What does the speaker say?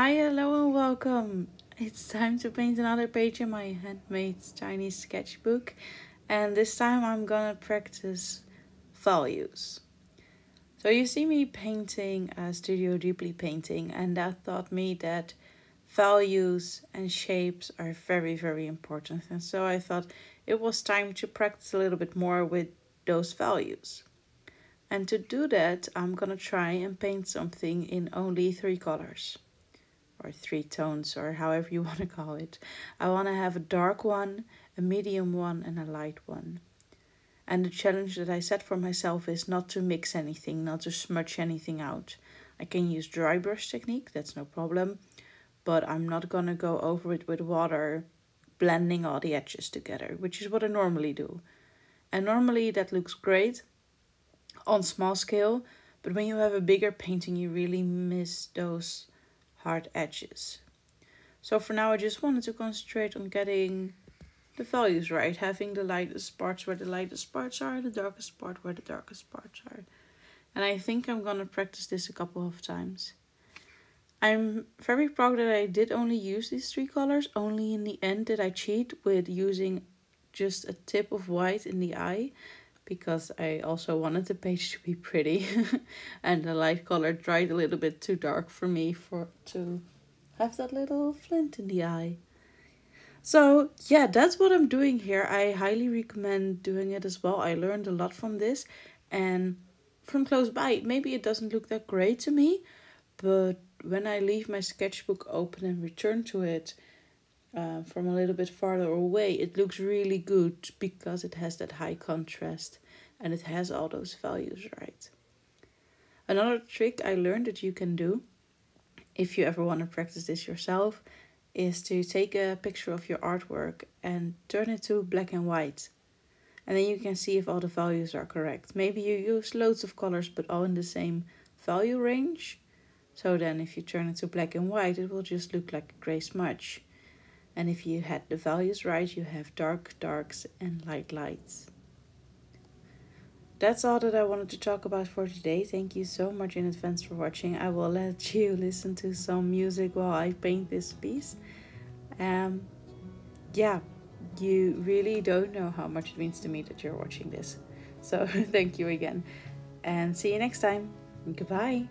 Hi, hello, and welcome. It's time to paint another page in my handmade Chinese sketchbook, and this time I'm gonna practice values. So, you see me painting a Studio Ghibli painting, and that taught me that values and shapes are very, very important. And so I thought it was time to practice a little bit more with those values. And to do that, I'm gonna try and paint something in only three colors or three tones or however you want to call it. I want to have a dark one, a medium one, and a light one. And the challenge that I set for myself is not to mix anything, not to smudge anything out. I can use dry brush technique, that's no problem, but I'm not gonna go over it with water, blending all the edges together, which is what I normally do. And normally that looks great on small scale, but when you have a bigger painting, you really miss those hard edges. So for now I just wanted to concentrate on getting the values right, having the lightest parts where the lightest parts are, the darkest part where the darkest parts are. And I think I'm gonna practice this a couple of times. I'm very proud that I did only use these three colors, only in the end did I cheat with using just a tip of white in the eye because I also wanted the page to be pretty and the light color dried a little bit too dark for me for to have that little flint in the eye. So yeah, that's what I'm doing here. I highly recommend doing it as well. I learned a lot from this and from close by, maybe it doesn't look that great to me, but when I leave my sketchbook open and return to it, uh, from a little bit farther away, it looks really good because it has that high contrast and it has all those values right. Another trick I learned that you can do if you ever want to practice this yourself is to take a picture of your artwork and turn it to black and white. And then you can see if all the values are correct. Maybe you use loads of colors but all in the same value range. So then if you turn it to black and white, it will just look like a gray smudge. And if you had the values right, you have dark darks and light lights. That's all that I wanted to talk about for today. Thank you so much in advance for watching. I will let you listen to some music while I paint this piece. Um, yeah, you really don't know how much it means to me that you're watching this. So thank you again. And see you next time. Goodbye.